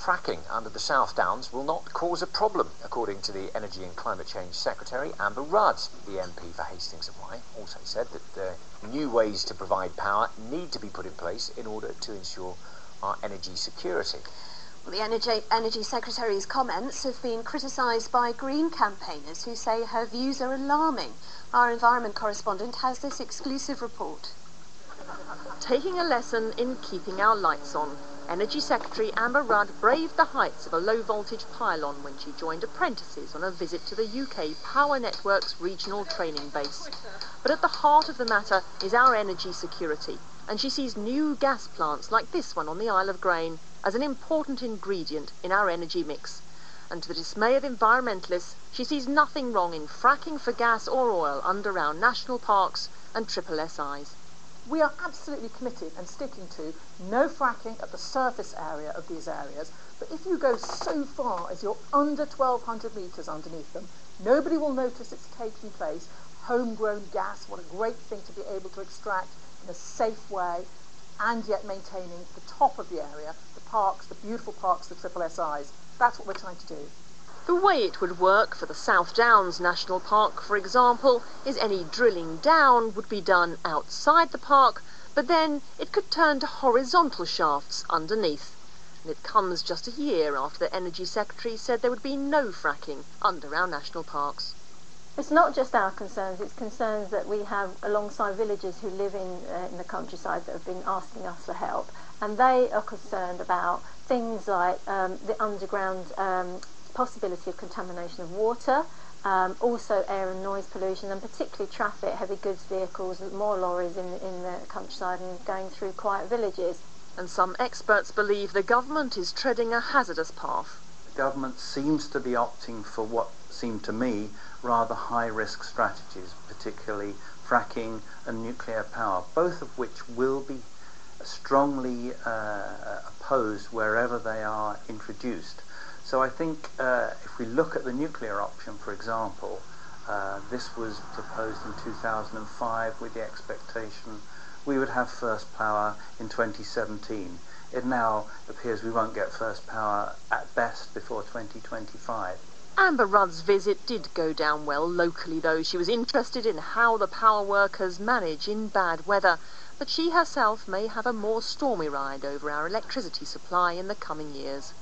fracking under the South Downs will not cause a problem, according to the Energy and Climate Change Secretary, Amber Rudd. The MP for Hastings and Rye also said that uh, new ways to provide power need to be put in place in order to ensure our energy security. Well, the Energy, Energy Secretary's comments have been criticised by Green campaigners who say her views are alarming. Our environment correspondent has this exclusive report. Taking a lesson in keeping our lights on. Energy Secretary Amber Rudd braved the heights of a low voltage pylon when she joined apprentices on a visit to the UK Power Networks regional training base. But at the heart of the matter is our energy security, and she sees new gas plants like this one on the Isle of Grain as an important ingredient in our energy mix. And to the dismay of environmentalists, she sees nothing wrong in fracking for gas or oil under our national parks and triple SIs. We are absolutely committed and sticking to no fracking at the surface area of these areas. But if you go so far as you're under 1,200 metres underneath them, nobody will notice it's taking place. Homegrown gas, what a great thing to be able to extract in a safe way and yet maintaining the top of the area, the parks, the beautiful parks, the triple SIs. That's what we're trying to do. The way it would work for the South Downs National Park, for example, is any drilling down would be done outside the park, but then it could turn to horizontal shafts underneath. And it comes just a year after the Energy Secretary said there would be no fracking under our national parks. It's not just our concerns, it's concerns that we have alongside villagers who live in, uh, in the countryside that have been asking us for help. And they are concerned about things like um, the underground um, possibility of contamination of water, um, also air and noise pollution, and particularly traffic, heavy goods vehicles, more lorries in, in the countryside and going through quiet villages. And some experts believe the government is treading a hazardous path. The government seems to be opting for what seem to me rather high risk strategies, particularly fracking and nuclear power, both of which will be strongly uh, opposed wherever they are introduced. So I think uh, if we look at the nuclear option, for example, uh, this was proposed in 2005 with the expectation we would have first power in 2017. It now appears we won't get first power at best before 2025. Amber Rudd's visit did go down well locally, though. She was interested in how the power workers manage in bad weather. But she herself may have a more stormy ride over our electricity supply in the coming years.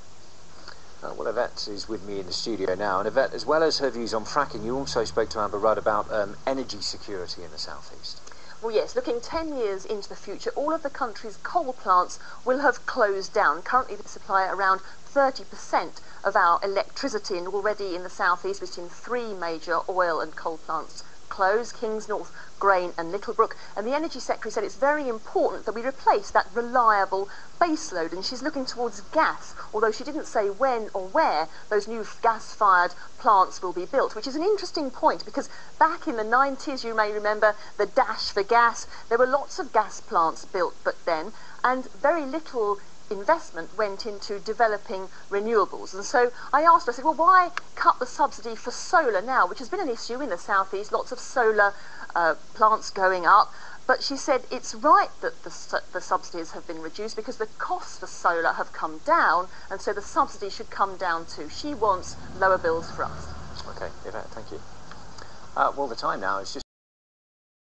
Uh, well, Yvette is with me in the studio now. And Yvette, as well as her views on fracking, you also spoke to Amber Rudd about um, energy security in the southeast. Well, yes, looking 10 years into the future, all of the country's coal plants will have closed down. Currently, they supply around 30% of our electricity, and already in the southeast, we've seen three major oil and coal plants close, Kingsnorth, Grain and Littlebrook. And the Energy Secretary said it's very important that we replace that reliable baseload. And she's looking towards gas, although she didn't say when or where those new gas-fired plants will be built, which is an interesting point because back in the 90s, you may remember the dash for gas. There were lots of gas plants built but then, and very little investment went into developing renewables. And so I asked her, I said, well, why cut the subsidy for solar now, which has been an issue in the southeast, lots of solar uh, plants going up. But she said it's right that the, the subsidies have been reduced because the costs for solar have come down, and so the subsidy should come down too. She wants lower bills for us. Okay, Yvette, thank you. Uh, well, the time now is just